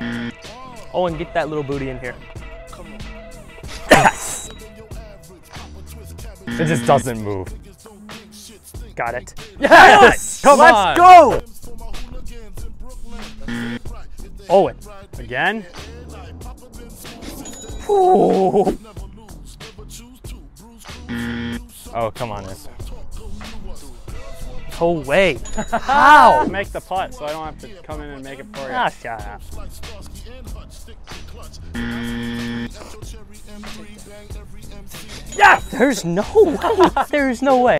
Oh, Owen, get that little booty in here. Yes! It just doesn't move. Got it. Yes! Come Let's on! go! Oh, Owen. Again? Ooh. Oh, come on. This. No way. How? Make the putt so I don't have to come in and make it for you. Ah, shut up. Yeah, there's no way. There's no way.